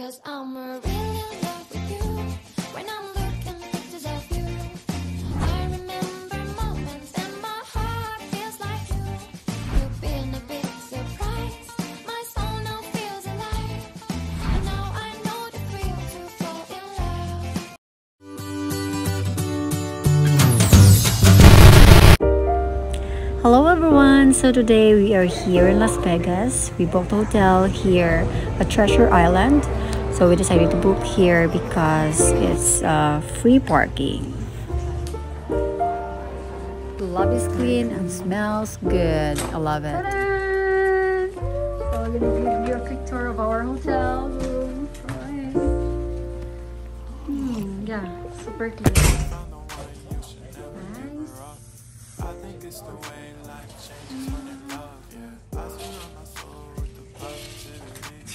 Cause I'm really in love with you. When I'm looking pictures of you, I remember moments and my heart feels like you. You've been a big surprise. My soul now feels alive. And now I know the thrill to fall in love. Hello everyone! So today we are here in Las Vegas. We booked a hotel here at Treasure Island. So we decided to book here because it's uh, free parking. The lobby is clean and smells good. I love it. So I'm gonna give you a quick tour of our hotel room. Right. Hmm, yeah, super clean. Nice.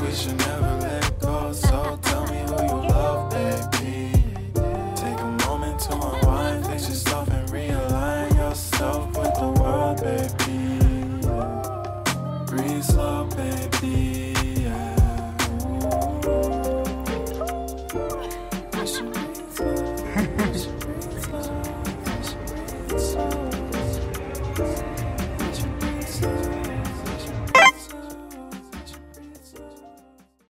we should never let go. So tell me who you love, baby. Take a moment to unwind, fix yourself, and realign yourself with the world, baby. Breathe slow, baby. Yeah.